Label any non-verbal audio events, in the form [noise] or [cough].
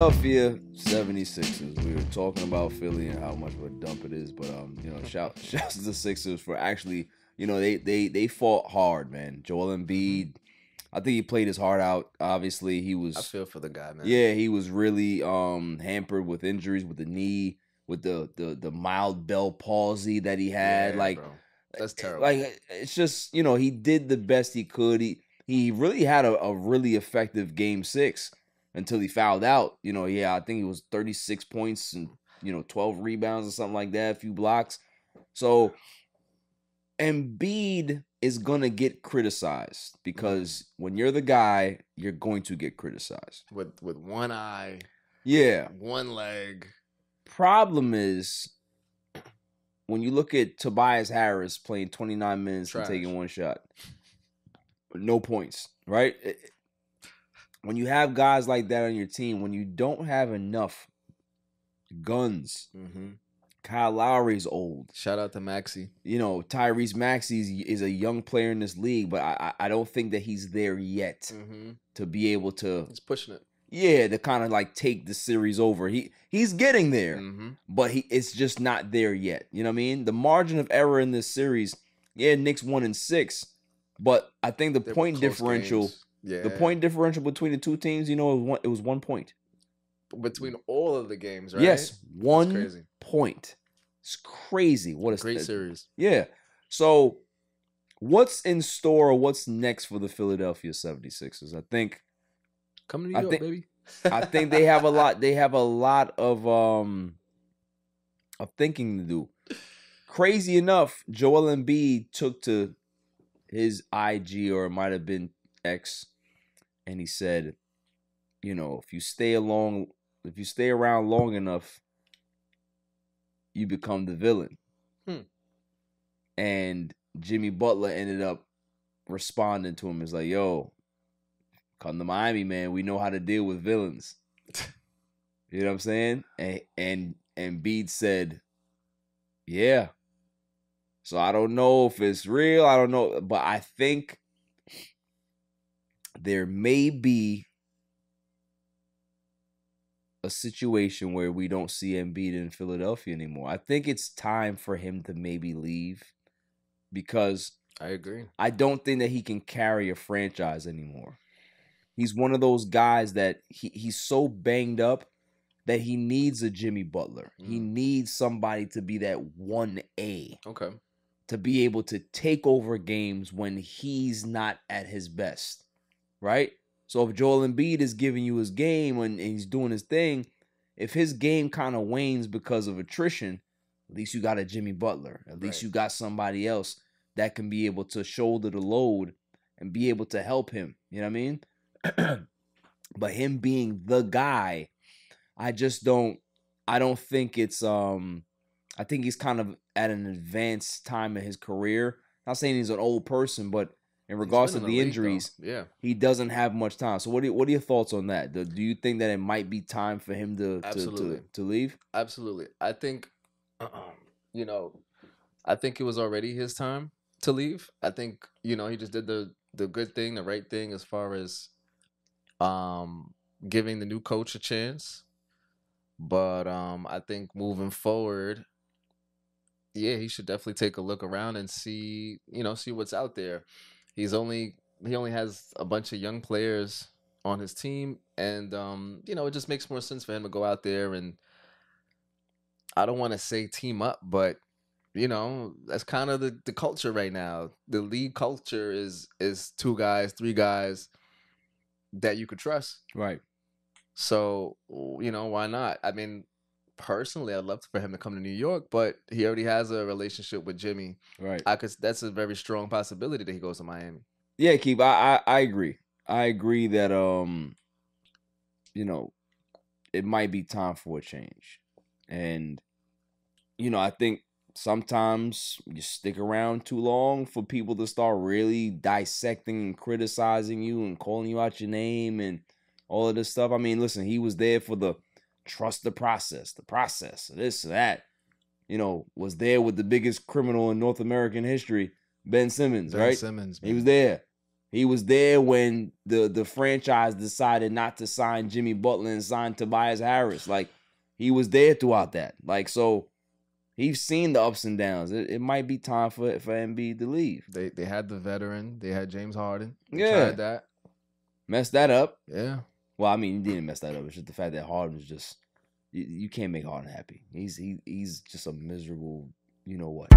Philadelphia 76ers. We were talking about Philly and how much of a dump it is, but um, you know, shout [laughs] shouts to the Sixers for actually, you know, they they they fought hard, man. Joel Embiid, I think he played his heart out. Obviously, he was I feel for the guy, man. yeah, he was really um hampered with injuries with the knee, with the the the mild Bell palsy that he had. Yeah, like bro. that's terrible. like it's just you know he did the best he could. He he really had a, a really effective game six until he fouled out. You know, yeah, I think it was thirty six points and you know twelve rebounds or something like that, a few blocks. So Embiid is gonna get criticized because mm-hmm. when you're the guy, you're going to get criticized. with with one eye, Yeah. one leg. Problem is when you look at Tobias Harris playing 29 minutes Trash. and taking one shot, no points, right? When you have guys like that on your team, when you don't have enough guns, Mm-hmm. Kyle Lowry's old. Shout out to Maxey. You know, Tyrese Maxey is- a young player in this league, but I I don't think that he's there yet Mm-hmm. to be able to He's pushing it. yeah to kind of like take the series over. He he's getting there. Mm-hmm. but he it's just not there yet. You know what I mean? The margin of error in this series, yeah, Knicks one and six, but I think the point differential, Yeah. the point differential between the two teams, you know, it was one, it was one point. between all of the games, right? Yes, one point. It's crazy. What a Great st- series. Yeah. So, what's in store? or What's next for the Philadelphia 76ers? I think Come to New I York, think- baby. I think they have a lot. They have a lot of um of thinking to do. Crazy enough, Joel Embiid took to his IG or it might have been X, and he said, "You know, if you stay along, if you stay around long enough, you become the villain." Hmm. And Jimmy Butler ended up responding to him as like, "Yo, come to Miami, man. We know how to deal with villains." [laughs] You know what I'm saying? And and and Bede said, "Yeah." So I don't know if it's real. I don't know, but I think there may be a situation where we don't see Embiid in Philadelphia anymore. I think it's time for him to maybe leave because I agree. I don't think that he can carry a franchise anymore. He's one of those guys that he, he's so banged up that he needs a Jimmy Butler. He Mm. needs somebody to be that 1A, Okay. to be able to take over games when he's not at his best. Right? So if Joel Embiid is giving you his game and, and he's doing his thing, if his game kind of wanes because of attrition, at least you got a Jimmy Butler. At least Right. you got somebody else that can be able to shoulder the load and be able to help him. You know what I mean? [clears throat] but him being the guy, I just don't I don't think it's um I think he's kind of at an advanced time in his career. Not saying he's an old person, but in regards to the league, though. injuries, Yeah. he doesn't have much time. So what are what are your thoughts on that? Do, do you think that it might be time for him to to, to, to leave? Absolutely. I think, [clears throat] you know, I think it was already his time to leave. I think, you know, he just did the the good thing, the right thing as far as um giving the new coach a chance. But um I think moving forward, yeah, he should definitely take a look around and see, you know, see what's out there. He's only he only has a bunch of young players on his team and um you know, it just makes more sense for him to go out there and I don't want to say team up, but you know, that's kind of the, the culture right now. The league culture is is two guys, three guys that you could trust. Right. So, you know, why not? I mean, personally, I'd love for him to come to New York, but he already has a relationship with Jimmy. Right. I could that's a very strong possibility that he goes to Miami. Yeah, Keith, I, I I agree. I agree that um, you know, it might be time for a change, and you know, I think sometimes you stick around too long for people to start really dissecting and criticizing you and calling you out your name and all of this stuff. I mean, listen, he was there for the trust the process, the process, this that. You know, was there with the biggest criminal in North American history, Ben Simmons, Ben right? Simmons. He was there. He was there when the the franchise decided not to sign Jimmy Butler and sign Tobias Harris. Like he was there throughout that. Like so, he's seen the ups and downs. It, it might be time for for Embiid to leave. They they had the veteran. They had James Harden. They Yeah. tried that. Mess that up. Yeah. Well, I mean, he didn't mess that up. It's just the fact that Harden was just you, you can't make Harden happy. He's he he's just a miserable, you know what.